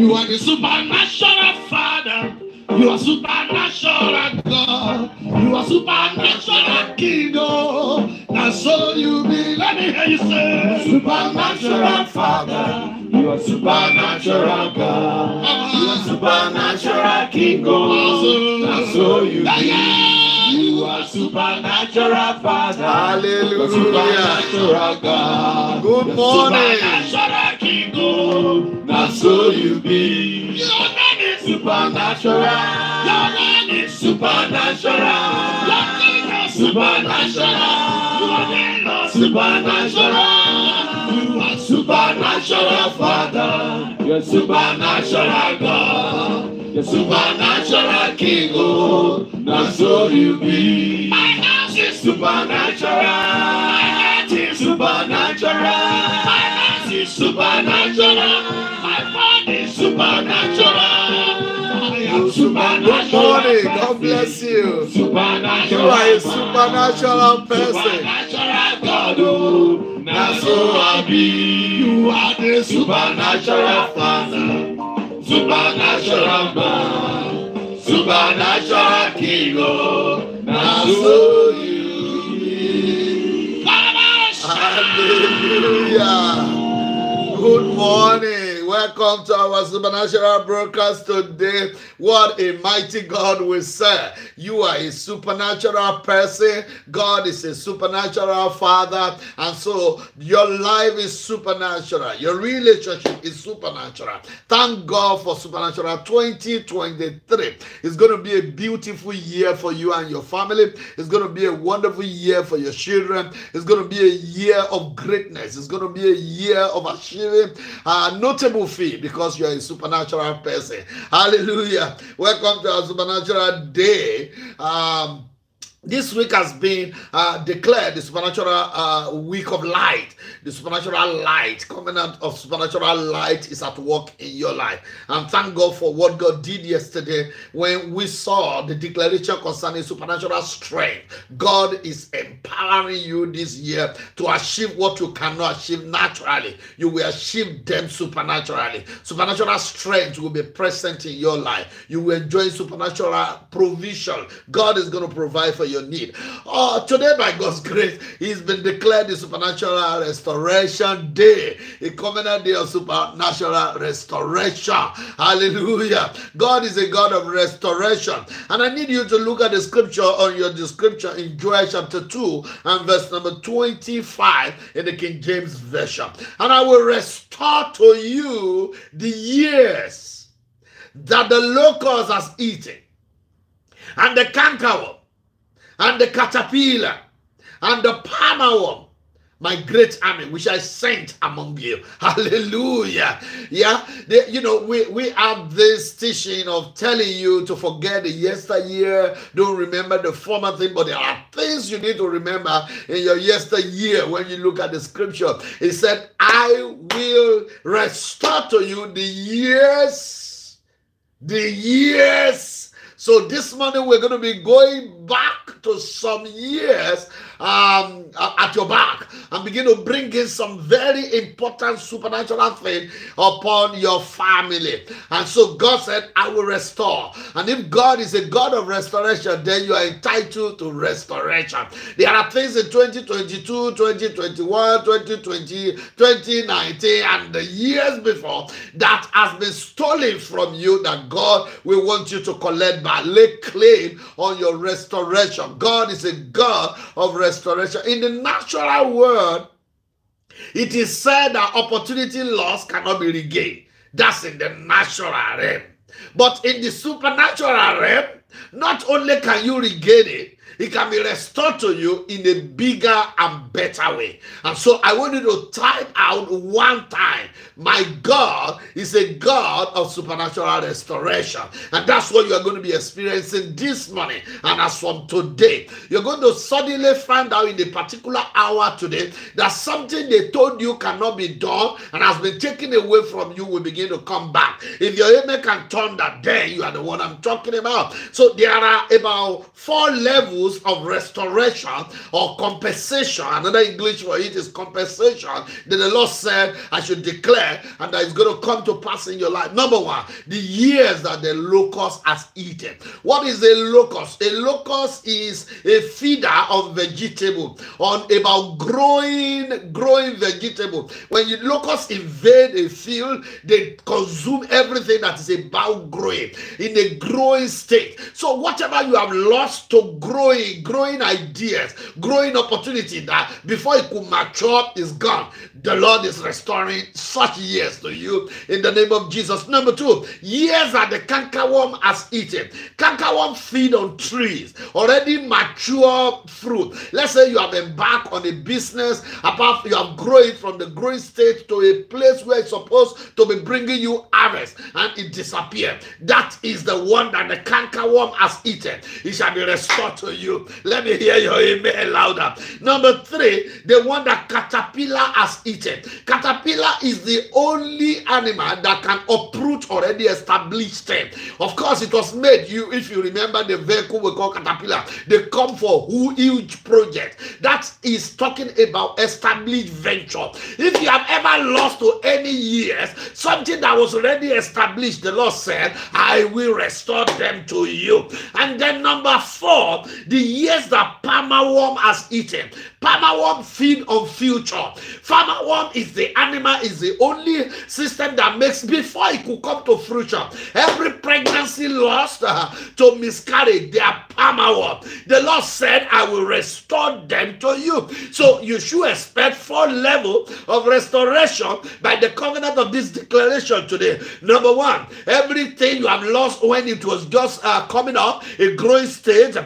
You are the supernatural Father. You are supernatural God. You are supernatural King. Oh, now so you be. Let me hear you say, Supernatural Father, you are supernatural God. You are supernatural King. Oh, and so you be. You are supernatural Father. Hallelujah. Supernatural God. Good morning. Oh, now so you be. Your name is Supernatural. Your name is Supernatural. Your Supernatural. Your Supernatural. You are Supernatural Father, you're supernatural God, you're supernatural King, oh, now so you be. My house is Supernatural, My heart is supernatural, My is supernatural, My body is supernatural. Good morning. God bless you. You are a supernatural person. God, oh, I be. You are the Supernatural Father, supernatural man, supernatural King, oh, now so you be. Hallelujah. Good morning. Welcome to our supernatural broadcast today. What a mighty God we serve. You are a supernatural person. God is a supernatural father. And so your life is supernatural. Your relationship is supernatural. Thank God for supernatural 2023. It's going to be a beautiful year for you and your family. It's going to be a wonderful year for your children. It's going to be a year of greatness. It's going to be a year of achieving a notable feat because you're a supernatural person. Hallelujah. Welcome to our supernatural day. Um, this week has been uh, declared the supernatural uh, week of light. The supernatural light, covenant of supernatural light is at work in your life. And thank God for what God did yesterday when we saw the declaration concerning supernatural strength. God is empowering you this year to achieve what you cannot achieve naturally. You will achieve them supernaturally. Supernatural strength will be present in your life. You will enjoy supernatural provision. God is going to provide for your need. Oh, today, by God's grace, He's been declared the supernatural restoration day, a covenant day of supernatural restoration. Hallelujah. God is a God of restoration. And I need you to look at the scripture on your description in Joel chapter 2 and verse number 25 in the King James Version. And I will restore to you the years that the locust has eaten, and the cankerworm, and the caterpillar, and the palmerworm, my great army which I sent among you. Hallelujah. Yeah, you know, we, we have this teaching of telling you to forget the yesteryear, don't remember the former thing, but there are things you need to remember in your yesteryear when you look at the scripture. It said, I will restore to you the years, the years. So this morning we're going to be going back to some years um, at your back and begin to bring in some very important supernatural thing upon your family. And so God said, I will restore. And if God is a God of restoration, then you are entitled to restoration. There are things in 2022, 2021, 2020, 2019, and the years before that has been stolen from you that God will want you to collect by Lay claim on your restoration. God is a God of restoration. In the natural world, it is said that opportunity lost cannot be regained. That's in the natural realm. But in the supernatural realm, not only can you regain it, it can be restored to you in a bigger and better way. And so I want you to type out one time my God is a God of supernatural restoration. And that's what you're going to be experiencing this morning. And as from today, you're going to suddenly find out in a particular hour today that something they told you cannot be done and has been taken away from you will begin to come back. If your amen can turn that, then you are the one I'm talking about. So there are about four levels of restoration or compensation. Another English for it is compensation that the Lord said I should declare and that is going to come to pass in your life. Number one, the years that the locust has eaten. What is a locust? A locust is a feeder of vegetable on about growing, growing vegetable. When you locusts invade a field, they consume everything that is about growing in a growing state. So whatever you have lost to growing, growing ideas, growing opportunity that before it could mature is gone. The Lord is restoring such years to you in the name of Jesus. Number two, years that the cankerworm has eaten. Cankerworm feed on trees, already mature fruit. Let's say you have embarked on a business, apart you have grown from the growing state to a place where it's supposed to be bringing you harvest, and it disappeared. That is the one that the cankerworm has eaten. It shall be restored to you. Let me hear your amen louder. Number three, the one that caterpillar has eaten. Caterpillar is the only animal that can uproot already established thing. Of course, it was made. You, if you remember the vehicle we call caterpillar, they come for who huge project. That is talking about established venture. If you have ever lost to any years something that was already established, the Lord said, I will restore them to you. And then number four, the years that palmer worm has eaten. Palmer worm feed on future. Palmer worm is the animal, is the only system that makes before it could come to fruition. Every pregnancy lost uh, to miscarriage, they are palmer worm. The Lord said, I will restore them to you. So you should expect four level of restoration by the covenant of this declaration today. Number one, everything you have lost when it was just uh, coming up, a growing stage,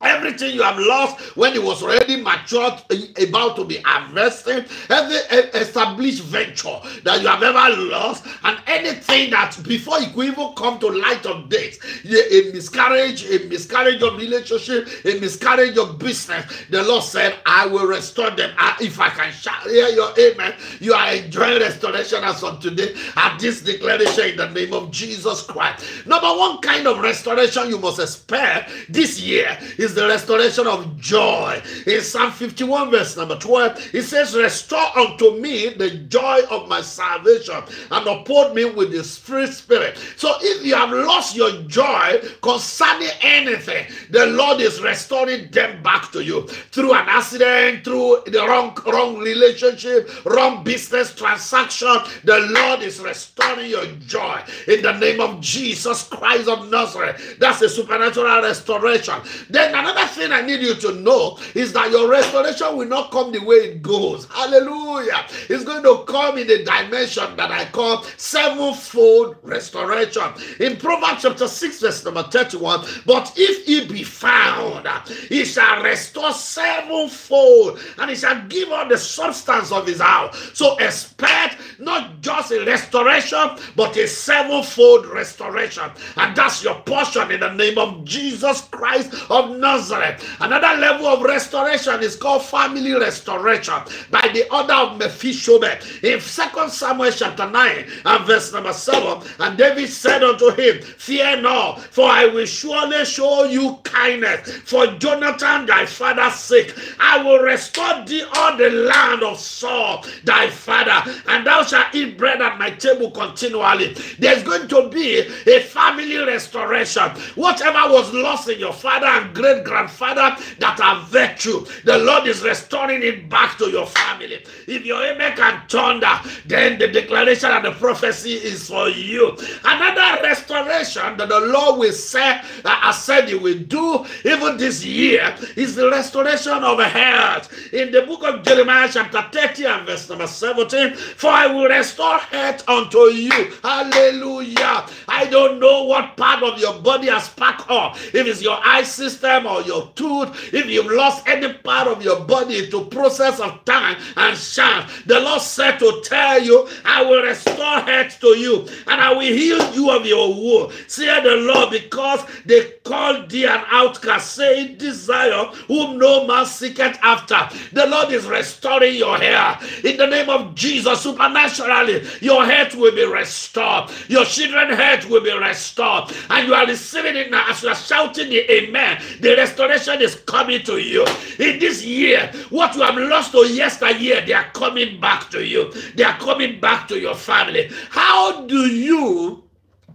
Everything you have lost when it was already matured, eh, about to be harvested, every eh, established venture that you have ever lost, and anything that before it could even come to light of day, a miscarriage, a miscarriage of relationship, a miscarriage of business, the Lord said, I will restore them. Ah, if I can hear your amen, you are enjoying restoration as of today at this declaration in the name of Jesus Christ. Number one kind of restoration you must expect this year is is the restoration of joy. In Psalm 51, verse number 12, it says, Restore unto me the joy of my salvation and uphold me with the free spirit. So if you have lost your joy concerning anything, the Lord is restoring them back to you through an accident, through the wrong, wrong relationship, wrong business transaction. The Lord is restoring your joy in the name of Jesus Christ of Nazareth. That's a supernatural restoration. Then another thing I need you to know is that your restoration will not come the way it goes. Hallelujah. It's going to come in a dimension that I call sevenfold restoration. In Proverbs chapter 6, verse number 31, but if he be found, he shall restore sevenfold and he shall give all the substance of his house. So expect not just a restoration, but a sevenfold restoration. And that's your portion in the name of Jesus Christ of Nazareth. Nazareth. Another level of restoration is called family restoration by the order of Mephibosheth. In 2 Samuel chapter 9 and verse number 7, and David said unto him, Fear not, for I will surely show you kindness for Jonathan thy father's sake. I will restore thee all the land of Saul thy father, and thou shalt eat bread at my table continually. There's going to be a family restoration. Whatever was lost in your father and great great grandfather that are virtue. The Lord is restoring it back to your family. If your amen can thunder, then the declaration and the prophecy is for you. Another restoration that the Lord will say, uh, I said He will do even this year is the restoration of health. In the book of Jeremiah, chapter 30 and verse number 17, for I will restore health unto you. Hallelujah. I don't know what part of your body has packed up. If it's your eye system or your tooth, if you've lost any part of your body to process of time and chance, the Lord said to tell you, I will restore health to you. and I will heal you of your wound. Say the Lord, because they called thee an outcast, saying, Desire whom no man seeketh after. The Lord is restoring your hair. In the name of Jesus, supernaturally, your head will be restored. Your children's head will be restored. And you are receiving it now as you are shouting the amen. The restoration is coming to you. In this year, what you have lost to yesteryear, they are coming back to you. They are coming back to your family. How do you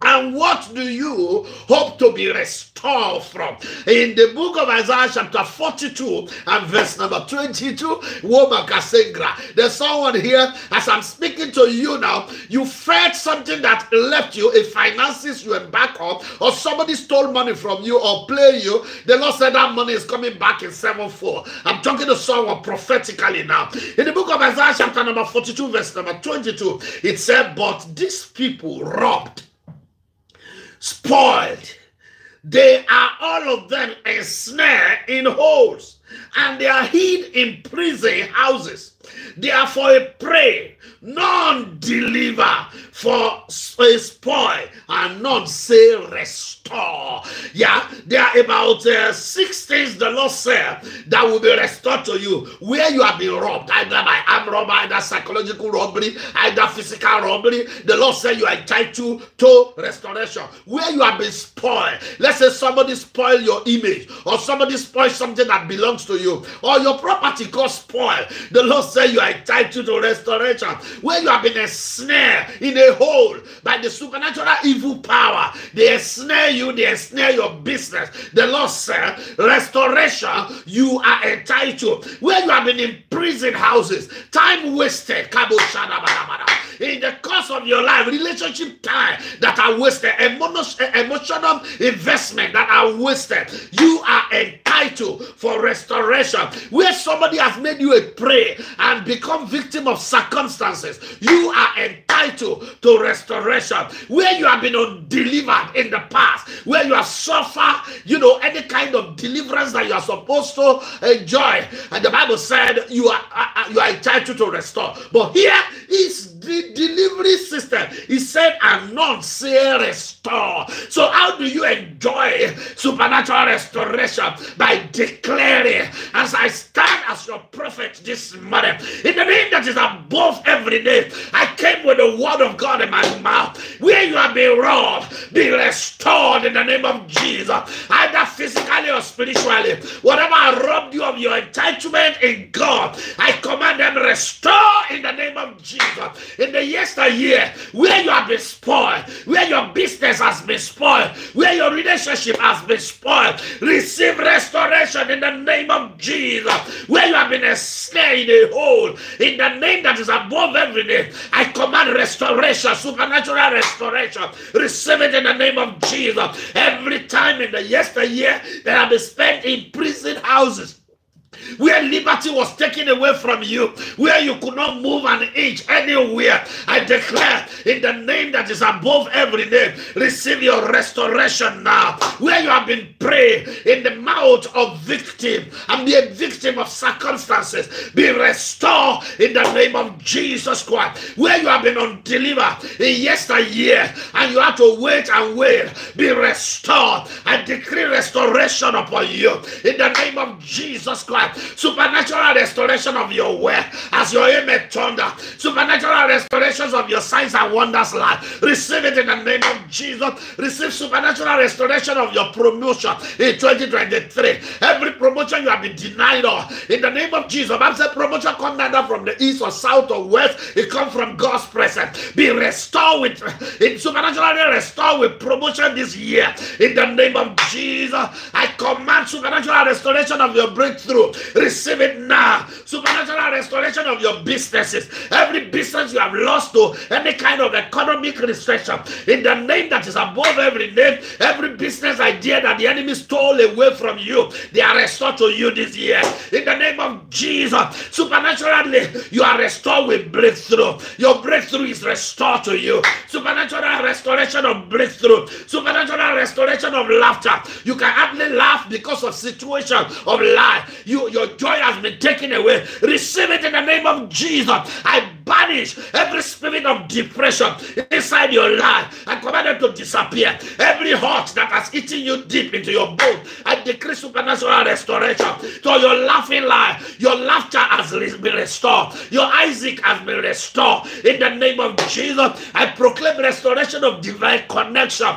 and what do you hope to be restored from? In the book of Isaiah, chapter 42 and verse number 22, Woman Kasengra. There's someone here, as I'm speaking to you now, you felt something that left you, a finances you embark on, or somebody stole money from you or play you. The Lord said that money is coming back in 7 4. I'm talking to someone prophetically now. In the book of Isaiah, chapter number 42, verse number 22, it said, But these people robbed spoiled. They are all of them ensnared in holes, and they are hid in prison houses. They are for a prey, none deliver for a spoil, and none say restore. Yeah, there are about uh, six things the Lord said that will be restored to you where you have been robbed, either by armed robbery, either psychological robbery, either physical robbery. The Lord said you are entitled to restoration. Where you have been spoiled, let's say somebody spoil your image, or somebody spoil something that belongs to you, or your property got spoiled. The Lord said you are entitled to restoration. Where you have been ensnared in a hole by the supernatural evil power, they ensnare you, they ensnare your business. The Lord said, restoration, you are entitled. Where you have been in prison houses, time wasted, in the course of your life, relationship time that are wasted, emotional investment that are wasted, you are entitled for restoration. Where somebody has made you a prey and become victim of circumstances, you are entitled to restoration. Where you have been undelivered in the past, where you have suffered, you know, any kind of deliverance that you are supposed to enjoy, and the Bible said you are uh, uh you are entitled to restore. But here is the delivery system. He said, and not say restore. So, how do you enjoy supernatural restoration? By declaring, as I stand as your prophet this morning, in the name that is above every name, I came with the word of God in my mouth. Where you have been robbed, be restored in the name of Jesus, either physically or spiritually. Whatever I robbed you of your entitlement in God, I command them restore in the name Jesus in the yesteryear where you have been spoiled, where your business has been spoiled, where your relationship has been spoiled, receive restoration in the name of Jesus. Where you have been a snare in a hole, in the name that is above every name, I command restoration, supernatural restoration. Receive it in the name of Jesus. Every time in the yesteryear that I have been spent in prison houses where liberty was taken away from you, where you could not move an inch anywhere. I declare in the name that is above every name, receive your restoration now. Where you have been prey in the mouth of victim and be a victim of circumstances, be restored in the name of Jesus Christ. Where you have been undelivered in yesteryear and you have to wait and wait, be restored. I decree restoration upon you in the name of Jesus Christ supernatural restoration of your wealth as your amen thunder, supernatural restorations of your signs and wonders life. Receive it in the name of Jesus. Receive supernatural restoration of your promotion in 2023. Every promotion you have been denied of in the name of Jesus. I'm saying promotion come neither from the east or south or west. It comes from God's presence. Be restored with in supernaturally restored with promotion this year in the name of Jesus. I command supernatural restoration of your breakthrough Receive it now. Supernatural restoration of your businesses. Every business you have lost to any kind of economic restriction. In the name that is above every name, every business idea that the enemy stole away from you, they are restored to you this year. In the name of Jesus, supernaturally, you are restored with breakthrough. Your breakthrough is restored to you. Supernatural restoration of breakthrough. Supernatural restoration of laughter. You can hardly laugh because of situation of life. You you, your joy has been taken away. Receive it in the name of Jesus. I banish every spirit of depression inside your life. I command it to disappear. Every heart that has eaten you deep into your bone, I decree supernatural restoration to your laughing life. Your laughter has been restored. Your Isaac has been restored. In the name of Jesus, I proclaim restoration of divine connection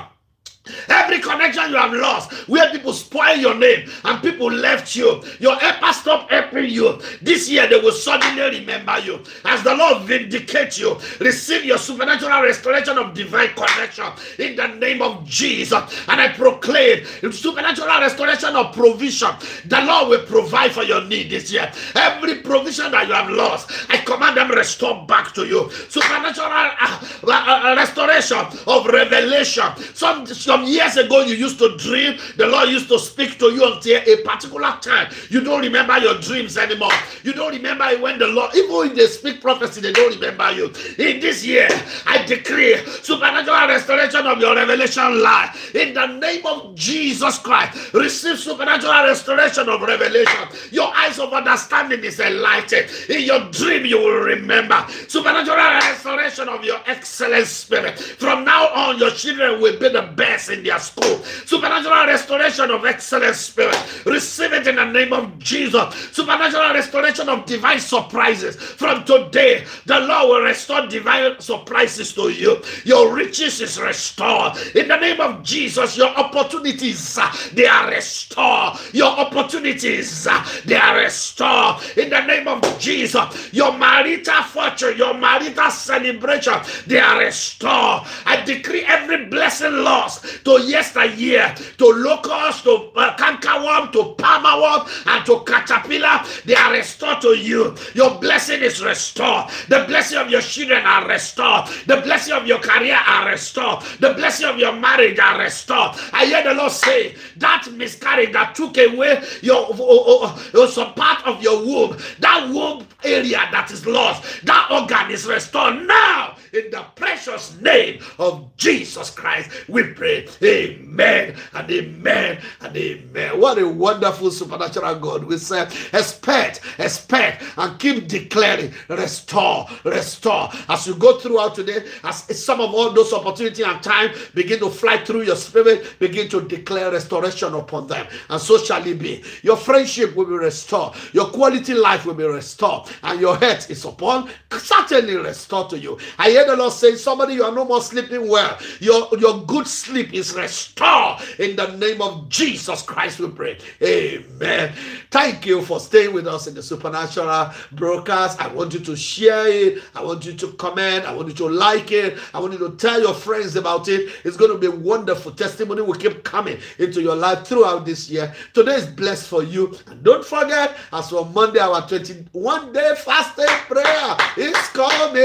Every connection you have lost, where people spoil your name and people left you, your helper stop helping you. This year they will suddenly remember you. As the Lord vindicates you, receive your supernatural restoration of divine connection in the name of Jesus. And I proclaim supernatural restoration of provision. The Lord will provide for your need this year. Every provision that you have lost, I command them restore back to you. Supernatural uh, uh, uh restoration of revelation. Some, some some years ago, you used to dream, the Lord used to speak to you until a particular time. You don't remember your dreams anymore. You don't remember when the Lord, even when they speak prophecy, they don't remember you. In this year, I decree supernatural restoration of your revelation life. In the name of Jesus Christ, receive supernatural restoration of revelation. Your eyes of understanding is enlightened. In your dream, you will remember supernatural restoration of your excellent spirit. From now on, your children will be the best in their school. Supernatural restoration of excellent spirit. Receive it in the name of Jesus. Supernatural restoration of divine surprises. From today, the Lord will restore divine surprises to you. Your riches is restored. In the name of Jesus, your opportunities, uh, they are restored. Your opportunities, uh, they are restored. In the name of Jesus, your marital fortune, your marital celebration, they are restored. I decree every blessing lost to yesteryear, to locust, to uh, cankerworm, to palmerworm, and to caterpillar. They are restored to you. Your blessing is restored. The blessing of your children are restored. The blessing of your career are restored. The blessing of your marriage are restored. I hear the Lord say that miscarriage that took away your, uh, uh, some part of your womb, that womb area that is lost, that organ is restored now in the precious name of Jesus Christ. We pray Amen and amen and amen. What a wonderful supernatural God we serve. Expect, expect, and keep declaring, restore, restore. As you go throughout today, as some of all those opportunity and time begin to fly through your spirit, begin to declare restoration upon them. And so shall it be. Your friendship will be restored, your quality life will be restored, and your health is upon certainly restored to you. I hear the Lord saying, Somebody, you are no more sleeping well. Your, your good sleep is restored in the name of Jesus Christ. We pray. Amen. Thank you for staying with us in the supernatural broadcast. I want you to share it. I want you to comment. I want you to like it. I want you to tell your friends about it. It's going to be wonderful testimony will keep coming into your life throughout this year. Today is blessed for you. And don't forget, as for Monday, our 21 day fasting prayer is coming.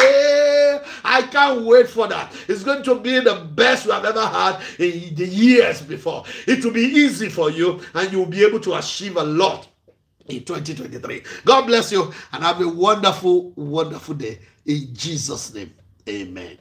I can't wait for that. It's going to be the best we have ever had years before. It will be easy for you and you'll be able to achieve a lot in 2023. God bless you and have a wonderful, wonderful day in Jesus' name. Amen.